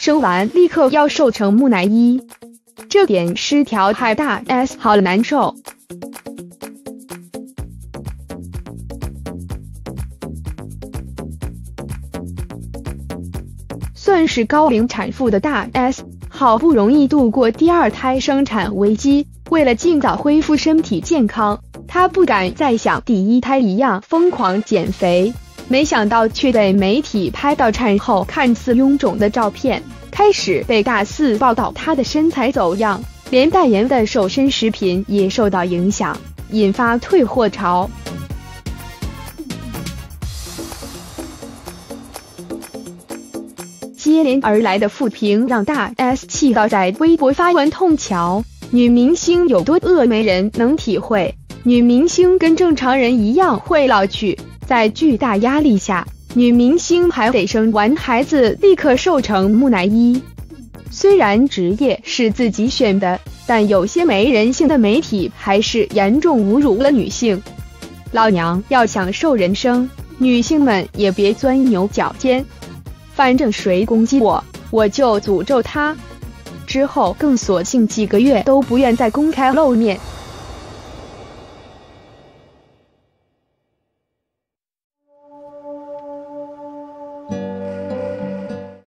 生完立刻要瘦成木乃伊，这点失调太大 S 好难受。算是高龄产妇的大 S，好不容易度过第二胎生产危机，为了尽早恢复身体健康，她不敢再像第一胎一样疯狂减肥。没想到却被媒体拍到产后看似臃肿的照片，开始被大肆报道她的身材走样，连代言的瘦身食品也受到影响，引发退货潮。接连而来的负评让大 S 气到在微博发文痛瞧：女明星有多恶，没人能体会。女明星跟正常人一样会老去。在巨大压力下，女明星还得生完孩子立刻瘦成木乃伊。虽然职业是自己选的，但有些没人性的媒体还是严重侮辱了女性。老娘要享受人生，女性们也别钻牛角尖。反正谁攻击我，我就诅咒他。之后更索性几个月都不愿再公开露面。